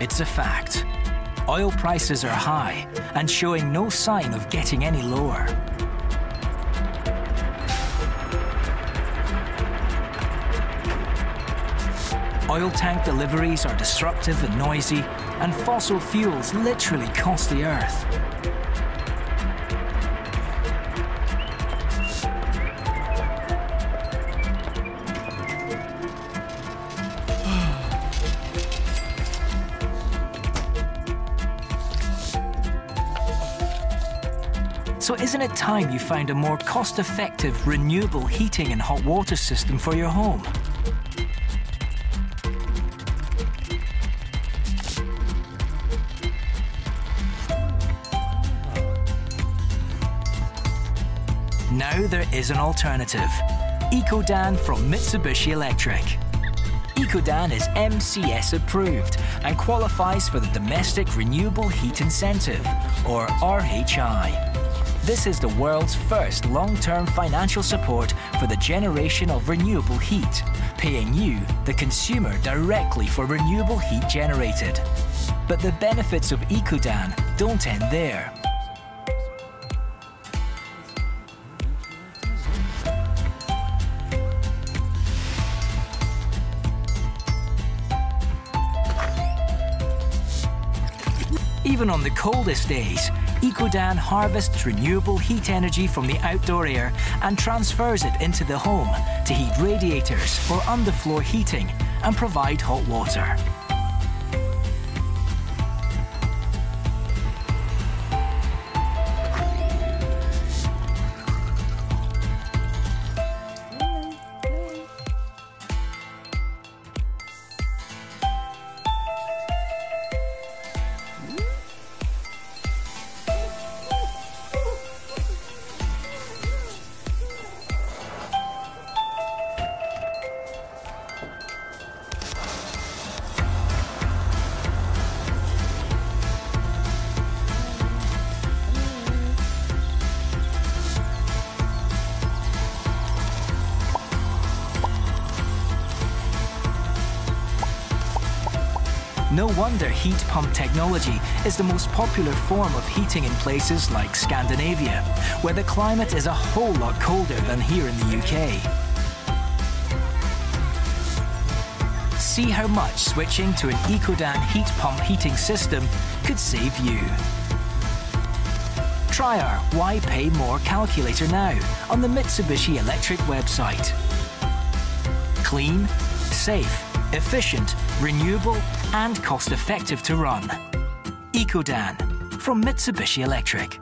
is a fact. Oil prices are high and showing no sign of getting any lower. Oil tank deliveries are disruptive and noisy, and fossil fuels literally cost the Earth. So isn't it time you found a more cost-effective, renewable heating and hot water system for your home? Now there is an alternative. EcoDan from Mitsubishi Electric. EcoDan is MCS approved and qualifies for the Domestic Renewable Heat Incentive, or RHI. This is the world's first long-term financial support for the generation of renewable heat, paying you, the consumer, directly for renewable heat generated. But the benefits of EcoDan don't end there. Even on the coldest days, EcoDan harvests renewable heat energy from the outdoor air and transfers it into the home to heat radiators or underfloor heating and provide hot water. No wonder heat pump technology is the most popular form of heating in places like Scandinavia, where the climate is a whole lot colder than here in the UK. See how much switching to an EcoDan heat pump heating system could save you. Try our Why Pay More calculator now on the Mitsubishi Electric website. Clean, safe, efficient, renewable and cost-effective to run. EcoDan from Mitsubishi Electric.